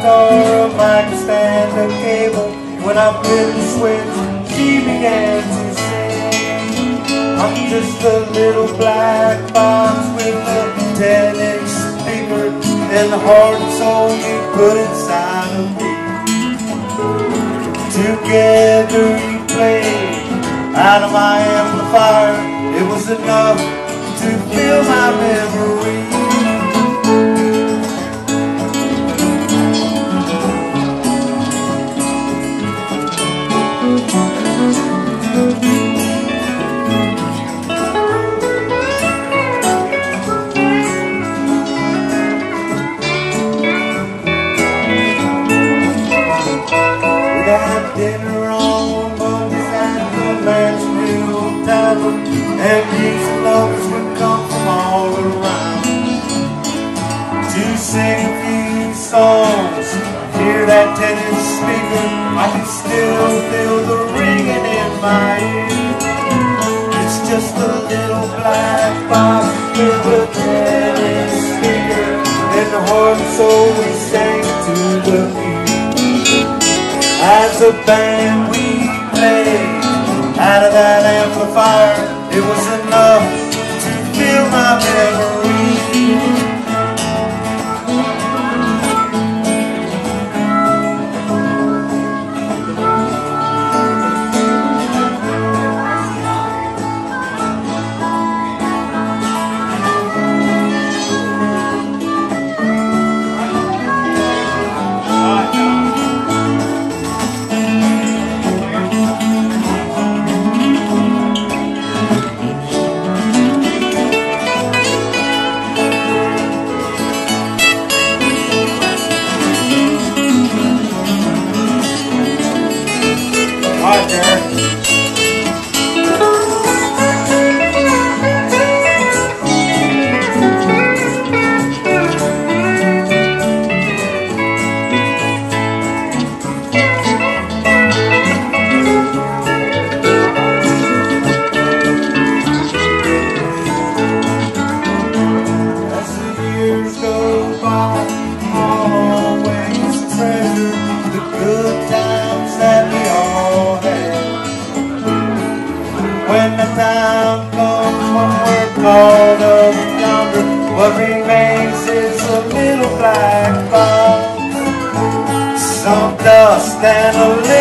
guitar, a stand, a cable. When I flipped the switch, she began to sing. I'm just a little black box with a 10-inch speaker and the heart and soul you put inside of me. Together we played out of my amplifier. It was enough to fill my memory. Mansion Hill Tavern, and lovers would come from all around to sing a few songs. Hear that 10-inch speaker, I can still feel the ringing in my ear. It's just a little black box with a 10-inch speaker, and the and soul we sang to the beat. As a band we out of that amplifier, it was enough to fill my memory. When the time comes when we're called up yonder, what remains is a little black box, some dust and a little.